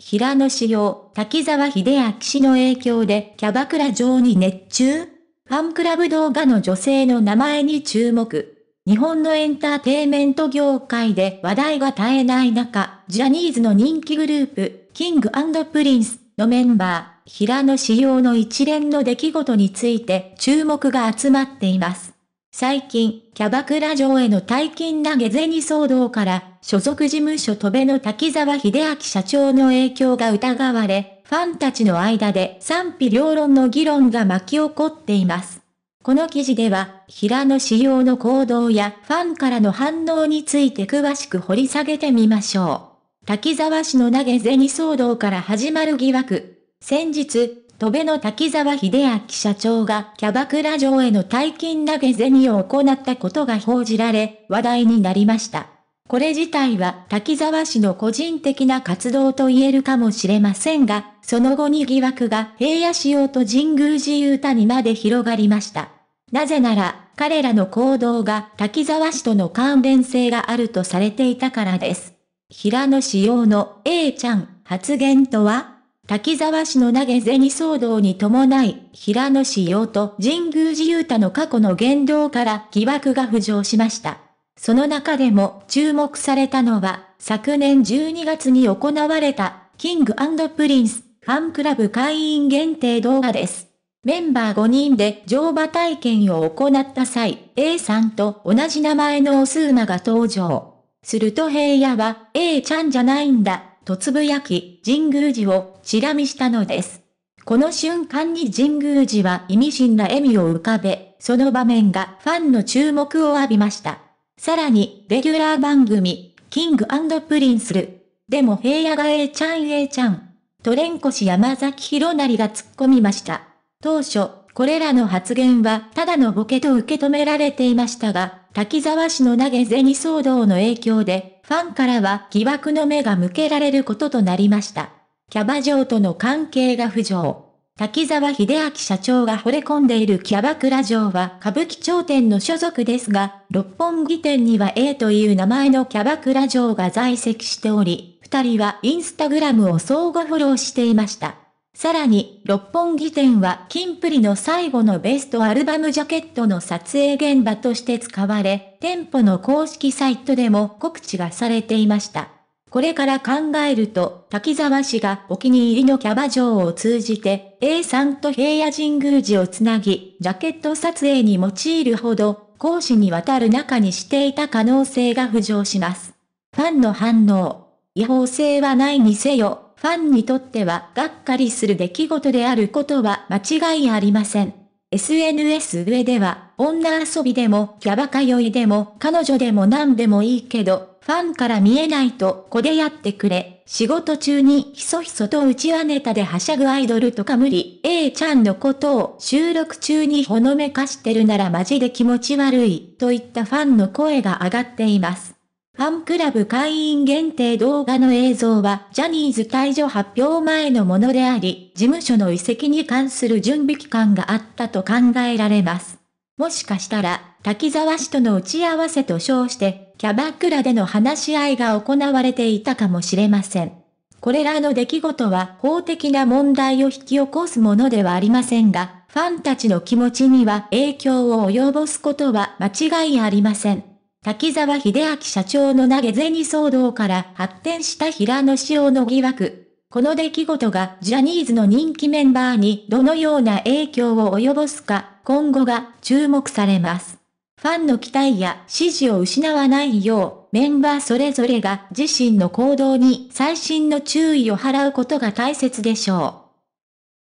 平野紫耀、滝沢秀明氏の影響でキャバクラ嬢に熱中？ファンクラブ動画の女性の名前に注目。日本のエンターテイメント業界で話題が絶えない中、ジャニーズの人気グループ、キングプリンスのメンバー、平野紫耀の一連の出来事について注目が集まっています。最近、キャバクラ嬢への大金投げ銭騒動から、所属事務所 TOBE の滝沢秀明社長の影響が疑われ、ファンたちの間で賛否両論の議論が巻き起こっています。この記事では、平野仕様の行動やファンからの反応について詳しく掘り下げてみましょう。滝沢氏の投げ銭騒動から始まる疑惑。先日、戸部の滝沢秀明社長がキャバクラ城への大金投げ銭を行ったことが報じられ、話題になりました。これ自体は滝沢氏の個人的な活動と言えるかもしれませんが、その後に疑惑が平野仕様と神宮寺勇太にまで広がりました。なぜなら、彼らの行動が滝沢氏との関連性があるとされていたからです。平野紫耀の A ちゃん発言とは？滝沢氏の投げ銭騒動に伴い、平野紫耀と神宮寺勇太の過去の言動から疑惑が浮上しました。その中でも注目されたのは、昨年12月に行われた、キングプリンス、ファンクラブ会員限定動画です。メンバー5人で乗馬体験を行った際、A さんと同じ名前のオス馬が登場。すると平野は、A ちゃんじゃないんだ、とつぶやき、神宮寺をチラ見したのです。この瞬間に神宮寺は意味深な笑みを浮かべ、その場面がファンの注目を浴びました。さらに、レギュラー番組、キングプリンスる。でも平野が A ちゃん A ちゃん。トレンコ氏山崎弘成が突っ込みました。当初、これらの発言はただのボケと受け止められていましたが、滝沢氏の投げ銭騒動の影響で、ファンからは疑惑の目が向けられることとなりました。キャバ嬢との関係が浮上。滝沢秀明社長が惚れ込んでいるキャバクラ城は歌舞伎町店の所属ですが、六本木店には A という名前のキャバクラ城が在籍しており、二人はインスタグラムを相互フォローしていました。さらに、六本木店はキンプリの最後のベストアルバムジャケットの撮影現場として使われ、店舗の公式サイトでも告知がされていました。これから考えると、滝沢氏がお気に入りのキャバ嬢を通じて、A さんと平野神宮寺をつなぎ、ジャケット撮影に用いるほど、講師にわたる中にしていた可能性が浮上します。ファンの反応。違法性はないにせよ、ファンにとってはがっかりする出来事であることは間違いありません。SNS 上では、女遊びでも、キャバ通いでも、彼女でも何でもいいけど、ファンから見えないとこでやってくれ。仕事中にひそひそと内輪ネタではしゃぐアイドルとか無理。A ちゃんのことを収録中にほのめかしてるならマジで気持ち悪い。といったファンの声が上がっています。ファンクラブ会員限定動画の映像はジャニーズ退場発表前のものであり、事務所の移籍に関する準備期間があったと考えられます。もしかしたら、滝沢氏との打ち合わせと称して、キャバクラでの話し合いが行われていたかもしれません。これらの出来事は法的な問題を引き起こすものではありませんが、ファンたちの気持ちには影響を及ぼすことは間違いありません。滝沢秀明社長の投げ銭騒動から発展した平野紫耀の疑惑。この出来事がジャニーズの人気メンバーにどのような影響を及ぼすか、今後が注目されます。ファンの期待や支持を失わないよう、メンバーそれぞれが自身の行動に細心の注意を払うことが大切でしょう。